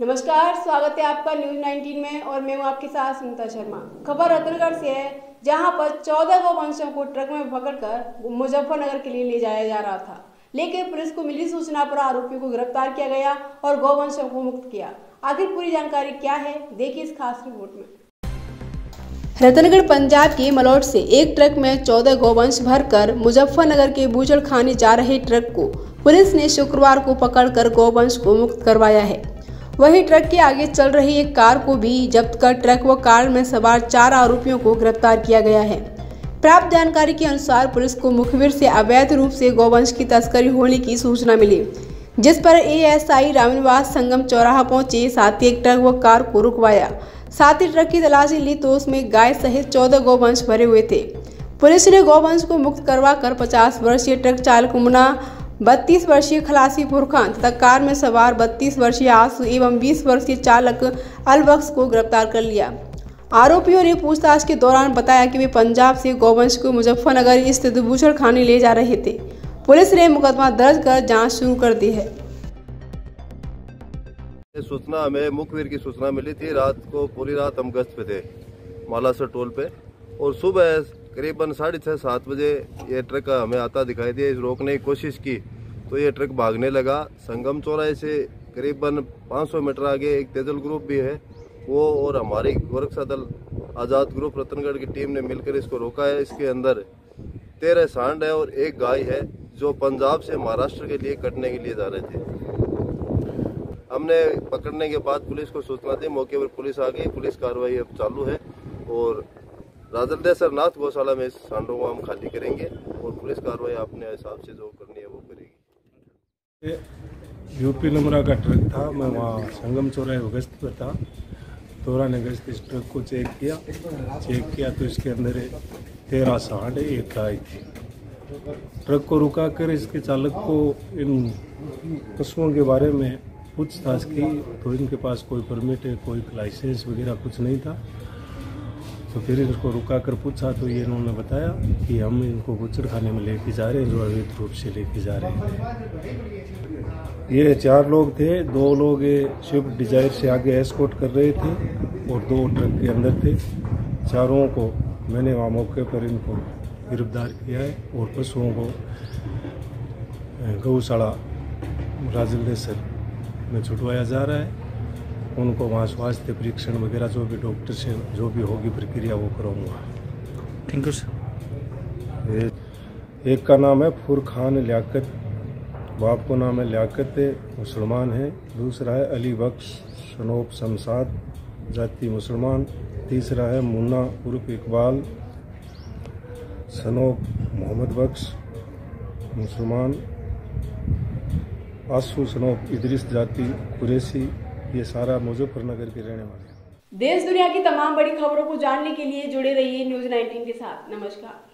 नमस्कार, स्वागत है आपका न्यूज़ 19 में और मैं हूँ आपके साथ सुनीता शर्मा। खबर रतनगढ़ से है, जहाँ पर 14 गौवंशों को ट्रक में पकड़कर मुजफ्फरनगर के लिए ले जाया जा रहा था। लेकिन पुलिस को मिली सूचना पर आरोपियों को गिरफ़्तार किया गया और गौवंशों को मुक्त किया। आखिर पूरी जानकारी क्या है, देखिए इस खास रिपोर्ट में। रतनगढ़ पंजाब के मलौट से एक ट्रक में चौदह गौवंश भरकर मुजफ्फरनगर के बूचड़ खाने जा रहे ट्रक को पुलिस ने शुक्रवार को पकड़कर गौवंश को मुक्त करवाया है। वहीं ट्रक के आगे चल रही एक कार को भी जब्त कर ट्रक व कार में सवार चार आरोपियों को गिरफ़्तार किया गया है। प्राप्त जानकारी के अनुसार पुलिस को मुखबिर से अवैध रूप से गौवंश की तस्करी होने की सूचना मिली, जिस पर एएसआई रामनिवास संगम चौराहा पहुँचे, साथ ही एक ट्रक व कार को रुकवाया। साथ ही ट्रक की तलाशी ली तो उसमें गाय सहित चौदह गौवंश भरे हुए थे। पुलिस ने गौवंश को मुक्त करवा कर पचास वर्षीय ट्रक चालक मुना बत्तीस वर्षीय खलासी फुरखान तथा कार में सवार बत्तीस वर्षीय आँसू एवं बीस वर्षीय चालक अलबख्श को गिरफ़्तार कर लिया। आरोपियों ने पूछताछ के दौरान बताया कि वे पंजाब से गौवंश को मुजफ्फरनगर स्थित बूचड़ खाने ले जा रहे थे। पुलिस ने मुकदमा दर्ज कर जाँच शुरू कर दी है। सूचना हमें मुखबिर की सूचना मिली थी। रात को पूरी रात हम गश्त पे थे, मालासर टोल पे। और सुबह करीबन साढ़े छः सात बजे ये ट्रक हमें आता दिखाई दिया। इस रोकने की कोशिश की तो ये ट्रक भागने लगा। संगम चौराहे से करीबन 500 मीटर आगे एक तेजल ग्रुप भी है। वो और हमारी गोरक्षा दल आज़ाद ग्रुप रतनगढ़ की टीम ने मिलकर इसको रोका है। इसके अंदर तेरह सांड है और एक गाय है, जो पंजाब से महाराष्ट्र के लिए कटने के लिए जा रहे थे। हमने पकड़ने के बाद पुलिस को सूचना दी। मौके पर पुलिस आ गई। पुलिस कार्रवाई अब चालू है और राजलदेसर नाथ गौशाला में सांडों को हम खाली करेंगे और पुलिस कार्रवाई अपने हिसाब से जो करनी है वो करेगी। यूपी नमरा का ट्रक था, मैं वहाँ संगम चौराहे गश्त पर था। दौरान गश्त इस ट्रक को चेक किया। चेक किया तो इसके अंदर तेरह सांड, एक गाय थी। ट्रक को रुका कर इसके चालक को इन पशुओं के बारे में पूछताछ की तो इनके पास कोई परमिट है, कोई लाइसेंस वगैरह कुछ नहीं था। तो फिर इनको रुका कर पूछा तो ये इन्होंने बताया कि हम इनको गुचर खाने में लेके जा रहे हैं, जो अवैध रूप से लेके जा रहे हैं। ये चार लोग थे, दो लोग स्विफ्ट डिज़ायर से आगे एस्कोट कर रहे थे और दो ट्रक के अंदर थे। चारों को मैंने वहाँ मौके पर इनको गिरफ़्तार किया है और पशुओं को गौशाला राजलेसर में छुटवाया जा रहा है। उनको वहाँ स्वास्थ्य परीक्षण वगैरह जो भी डॉक्टर से जो भी होगी प्रक्रिया वो कराऊँगा थैंक यू सर एक का नाम है फुरखान लियाकत बाप को नाम है लियाकत मुसलमान है। दूसरा है अली बख्श शनोब शमसाद जाति मुसलमान। तीसरा है मुन्ना उर्फ़ इकबाल सनोब मोहम्मद बख्श मुसलमान। आसू सनोब इदरिस जाति कुरेसी ये सारा मुजफ्फरनगर के रहने वाले देश दुनिया की तमाम बड़ी खबरों को जानने के लिए जुड़े रहिए न्यूज़ 19 के साथ। नमस्कार।